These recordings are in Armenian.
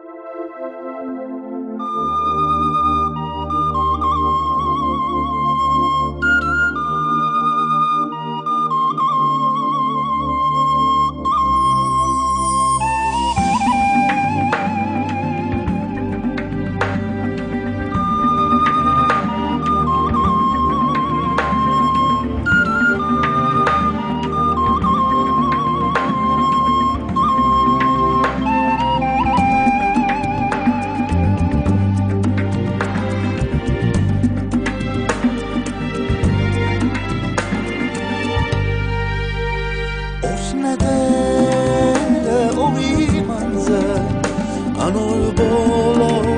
Música حسن ده اوی منزه انور بالا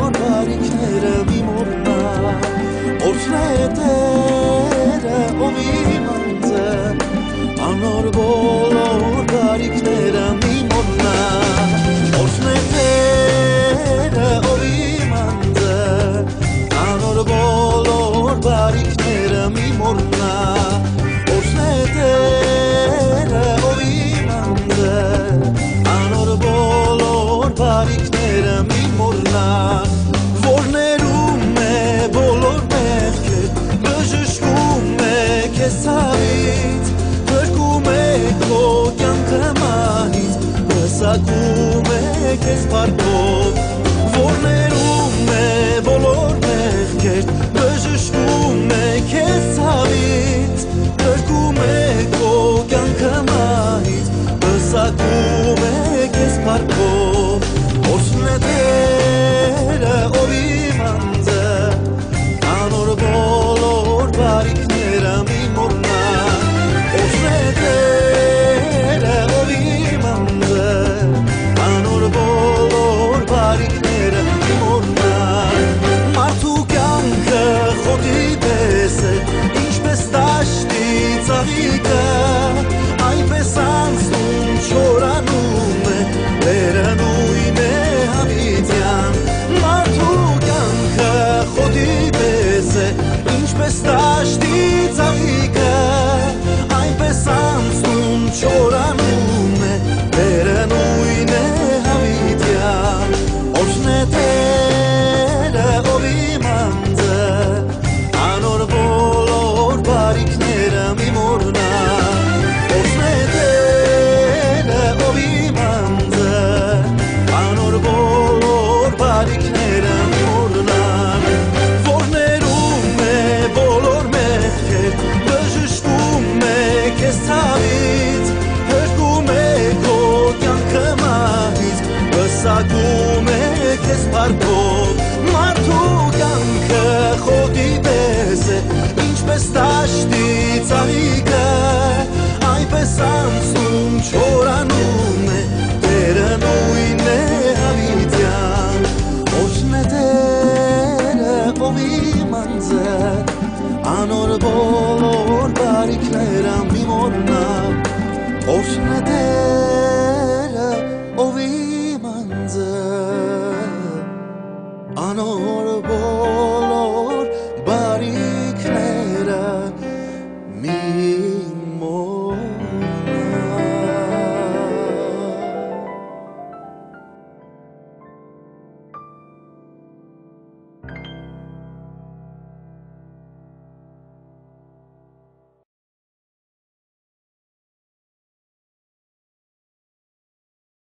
Պսակում է կեզ պարտով, որ ներում է բոլոր մեղքերտ, բժշկում է կեզ հավից, գրկում է կո կյանքը մահից, պսակում for deep. Մագում է քեզ պարտով մարդու կյանքը խոտի պես է Ինչպես տաշտի ծաղիկը Այնպես անցնում չորանում է Տերը նույն է հավիտյան Ոչն է տերը ովի մանձը Անոր բոլոր բարիքներ ամի մորնա Ոչն է տերը